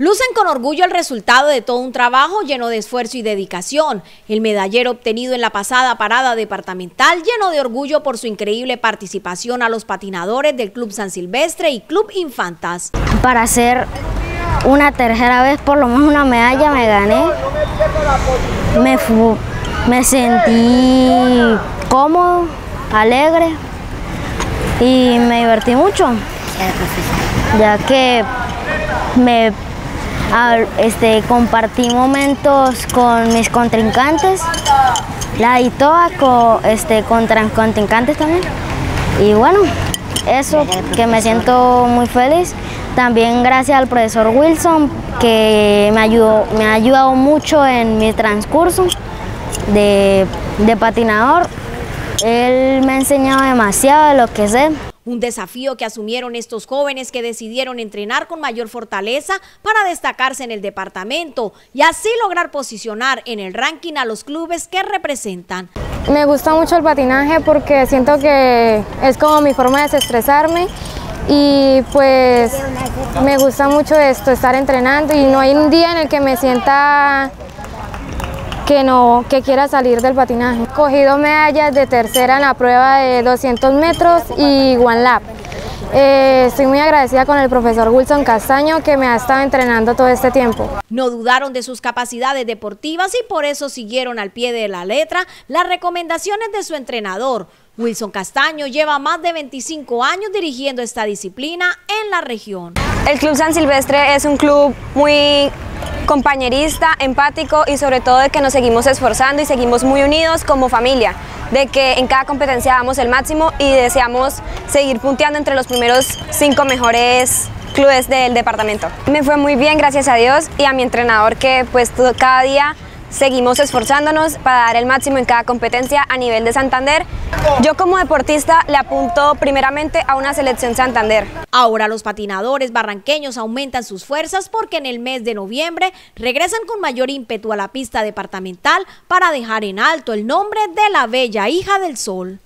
Lucen con orgullo el resultado de todo un trabajo lleno de esfuerzo y dedicación. El medallero obtenido en la pasada parada departamental lleno de orgullo por su increíble participación a los patinadores del Club San Silvestre y Club Infantas. Para hacer una tercera vez por lo menos una medalla me gané. Me, me sentí cómodo, alegre y me divertí mucho, ya que me este, compartí momentos con mis contrincantes, la y con, este, con contrincantes también. Y bueno, eso, que me siento muy feliz. También gracias al profesor Wilson, que me, ayudó, me ha ayudado mucho en mi transcurso de, de patinador. Él me ha enseñado demasiado de lo que sé. Un desafío que asumieron estos jóvenes que decidieron entrenar con mayor fortaleza para destacarse en el departamento y así lograr posicionar en el ranking a los clubes que representan. Me gusta mucho el patinaje porque siento que es como mi forma de desestresarme y pues me gusta mucho esto, estar entrenando y no hay un día en el que me sienta que no que quiera salir del patinaje. He cogido medallas de tercera en la prueba de 200 metros y One Lap. Eh, estoy muy agradecida con el profesor Wilson Castaño que me ha estado entrenando todo este tiempo. No dudaron de sus capacidades deportivas y por eso siguieron al pie de la letra las recomendaciones de su entrenador. Wilson Castaño lleva más de 25 años dirigiendo esta disciplina en la región. El Club San Silvestre es un club muy compañerista, empático y sobre todo de que nos seguimos esforzando y seguimos muy unidos como familia, de que en cada competencia damos el máximo y deseamos seguir punteando entre los primeros cinco mejores clubes del departamento. Me fue muy bien, gracias a Dios, y a mi entrenador que pues cada día seguimos esforzándonos para dar el máximo en cada competencia a nivel de Santander. Yo como deportista le apunto primeramente a una selección Santander. Ahora los patinadores barranqueños aumentan sus fuerzas porque en el mes de noviembre regresan con mayor ímpetu a la pista departamental para dejar en alto el nombre de la bella hija del sol.